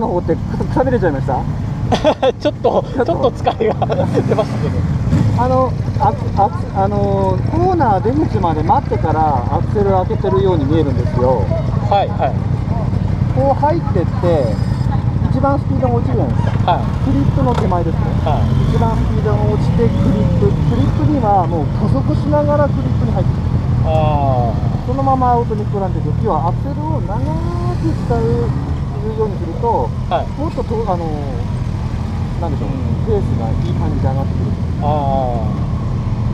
の方ってくたびれちゃいました？ちょっとちょっと疲れが出ましたけど。あのあああのコーナー出口まで待ってからアクセル開けてるように見えるんですよ。はいはい。こう入ってって一番スピードが落ちるじゃないですか。はい。クリップの手前ですね。は一番スピードが落ちてクリップクリップにはもう加速しながらクリップに入ってくるそのままアウトに膨らんでいく要はアクセルを長く使うようにするとはいもっととあのなんでしょう、ペースがいい感じで上がってくるああ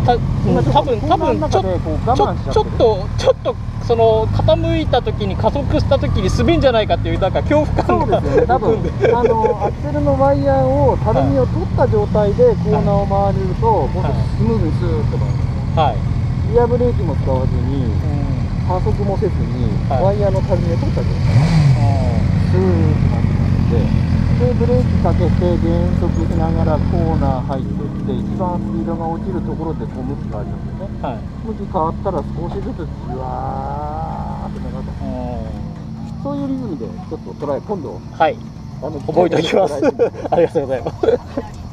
たうん多分多分ちょちょ我慢しちゃちょっとちょっとその傾いた時に加速した時に滑るんじゃないかっていうなんか恐怖そう感がですよね多分あのアクセルのワイヤーをたるみを取った状態でコーナーを回れると、もっとスムーズにスーッと回るはい、リアブレーキも使わずにうん加速もせずに、はいワイヤーのたるみを取った状態スーッと回ってでブレーキかけて減速しながらコーナー入ってって一番スピードが落ちるところでこう向き変わりますよねはい向き変わったら少しずつじわーって流れて。そういうリズムでちょっとトライ今度は。い。あの覚えておきます。ありがとうございます